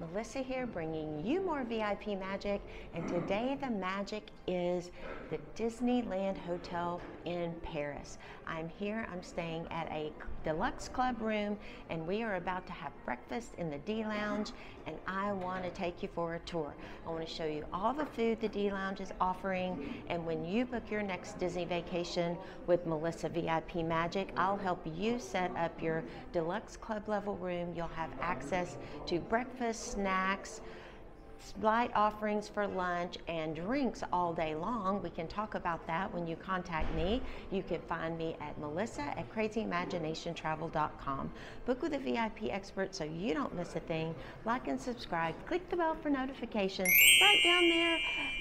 Melissa here bringing you more VIP magic and today the magic is the Disneyland Hotel in Paris. I'm here, I'm staying at a deluxe club room and we are about to have breakfast in the D Lounge and I want to take you for a tour. I want to show you all the food the D Lounge is offering and when you book your next Disney vacation with Melissa VIP Magic, I'll help you set up your deluxe club level room. You'll have access to breakfast, snacks, light offerings for lunch and drinks all day long. We can talk about that when you contact me. You can find me at melissa at crazyimaginationtravel.com. Book with a VIP expert so you don't miss a thing. Like and subscribe. Click the bell for notifications right down there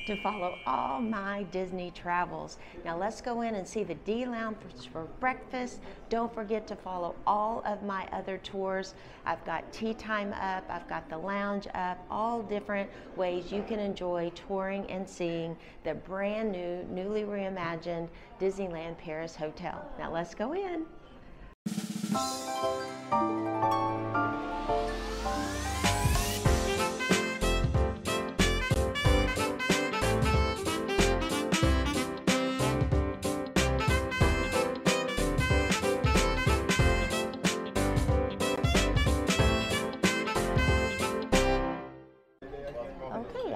to follow all my Disney travels. Now let's go in and see the D Lounge for breakfast. Don't forget to follow all of my other tours. I've got tea time up, I've got the lounge up, all different ways you can enjoy touring and seeing the brand new, newly reimagined Disneyland Paris Hotel. Now let's go in.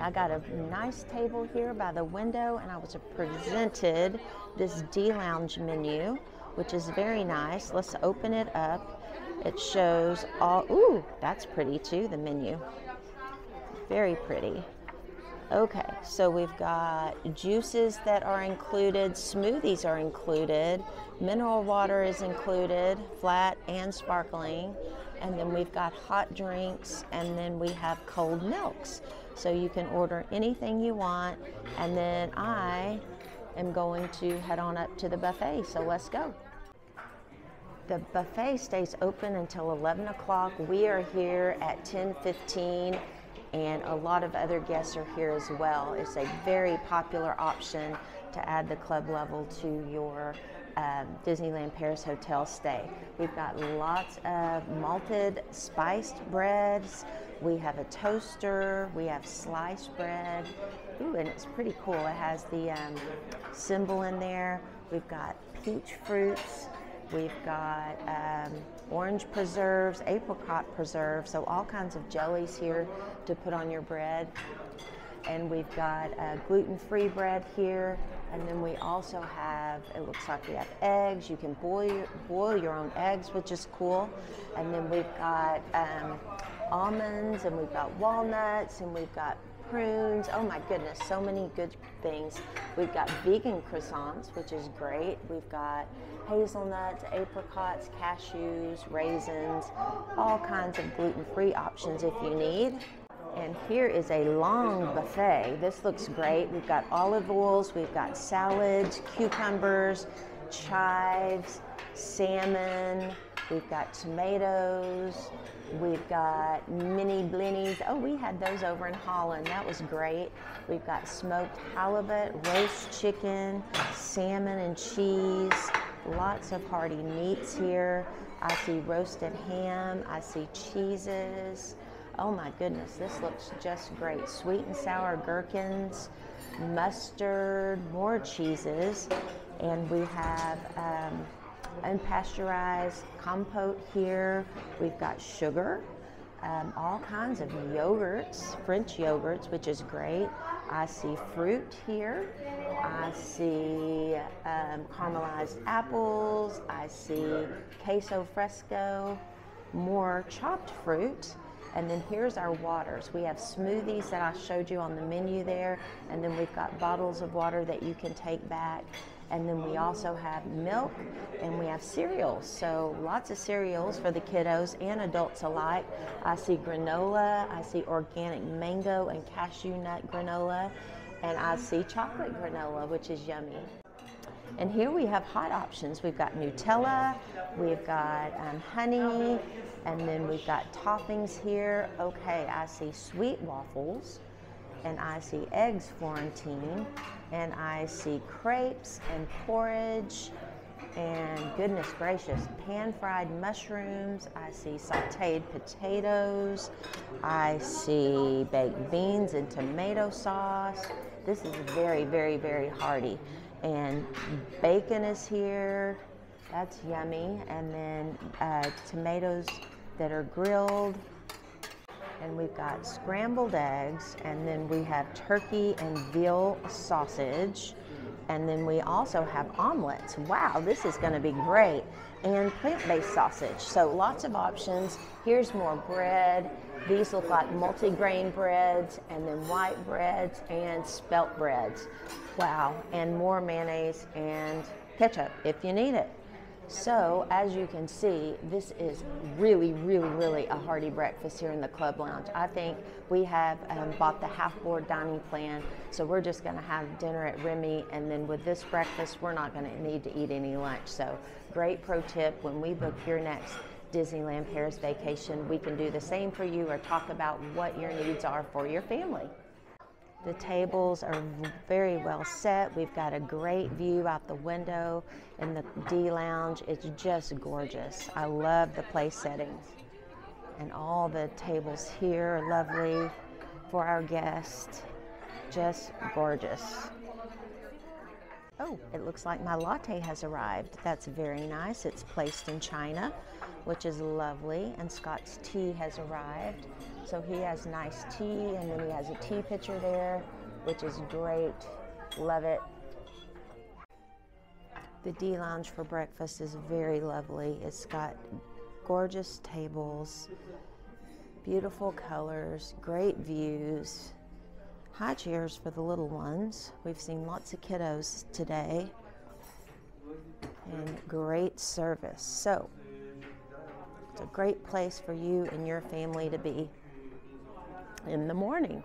I got a nice table here by the window and I was presented this D Lounge menu, which is very nice. Let's open it up. It shows all, ooh, that's pretty too, the menu. Very pretty. Okay, so we've got juices that are included, smoothies are included, mineral water is included, flat and sparkling, and then we've got hot drinks, and then we have cold milks. So you can order anything you want, and then I am going to head on up to the buffet, so let's go. The buffet stays open until 11 o'clock. We are here at 10:15 and a lot of other guests are here as well. It's a very popular option to add the club level to your um, Disneyland Paris hotel stay. We've got lots of malted spiced breads. We have a toaster. We have sliced bread. Ooh, and it's pretty cool. It has the um, symbol in there. We've got peach fruits. We've got um, orange preserves, apricot preserves, so all kinds of jellies here to put on your bread. And we've got gluten-free bread here. And then we also have, it looks like we have eggs. You can boil, boil your own eggs, which is cool. And then we've got um, almonds and we've got walnuts and we've got prunes. Oh my goodness, so many good things. We've got vegan croissants, which is great. We've got hazelnuts, apricots, cashews, raisins, all kinds of gluten-free options if you need. And here is a long buffet. This looks great. We've got olive oils, we've got salads, cucumbers, chives, salmon, we've got tomatoes, we've got mini blinis. Oh, we had those over in Holland. That was great. We've got smoked halibut, roast chicken, salmon and cheese, lots of hearty meats here. I see roasted ham, I see cheeses. Oh my goodness, this looks just great. Sweet and sour gherkins, mustard, more cheeses, and we have um, unpasteurized compote here. We've got sugar, um, all kinds of yogurts, French yogurts, which is great. I see fruit here. I see um, caramelized apples. I see queso fresco, more chopped fruit. And then here's our waters. We have smoothies that I showed you on the menu there, and then we've got bottles of water that you can take back. And then we also have milk and we have cereals. So lots of cereals for the kiddos and adults alike. I see granola, I see organic mango and cashew nut granola, and I see chocolate granola, which is yummy. And here we have hot options. We've got Nutella, we've got um, honey, and then we've got toppings here. Okay, I see sweet waffles, and I see eggs Florentine, and I see crepes and porridge, And goodness gracious, pan fried mushrooms. I see sauteed potatoes. I see baked beans and tomato sauce. This is very, very, very hearty. And bacon is here. That's yummy. And then uh, tomatoes that are grilled. And we've got scrambled eggs. And then we have turkey and veal sausage. And then we also have omelets. Wow, this is going to be great. And plant based sausage. So lots of options. Here's more bread. These look like multi-grain breads and then white breads and spelt breads. Wow, and more mayonnaise and ketchup if you need it. So, as you can see, this is really, really, really a hearty breakfast here in the Club Lounge. I think we have um, bought the half board dining plan, so we're just going to have dinner at Remy, and then with this breakfast, we're not going to need to eat any lunch. So, great pro tip when we book your next Disneyland Paris vacation, we can do the same for you or talk about what your needs are for your family. The tables are very well set. We've got a great view out the window in the D Lounge. It's just gorgeous. I love the place settings. And all the tables here are lovely for our guests. Just gorgeous. Oh, it looks like my latte has arrived. That's very nice. It's placed in China, which is lovely. And Scott's tea has arrived. So he has nice tea, and then he has a tea pitcher there, which is great. Love it. The D Lounge for breakfast is very lovely. It's got gorgeous tables, beautiful colors, great views high chairs for the little ones. We've seen lots of kiddos today and great service. So it's a great place for you and your family to be in the morning.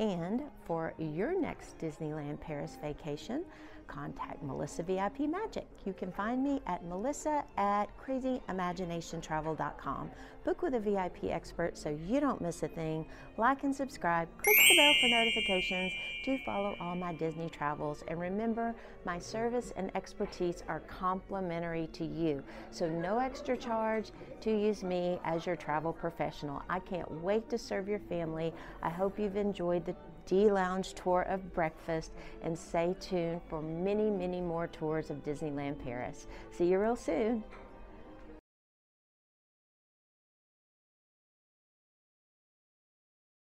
And for your next Disneyland Paris vacation, contact Melissa VIP Magic. You can find me at melissa at crazyimaginationtravel.com. Book with a VIP expert so you don't miss a thing. Like and subscribe. Click the bell for notifications to follow all my Disney travels. And remember, my service and expertise are complimentary to you. So no extra charge to use me as your travel professional. I can't wait to serve your family. I hope you've enjoyed the D Lounge tour of breakfast and stay tuned for many, many more tours of Disneyland Paris. See you real soon.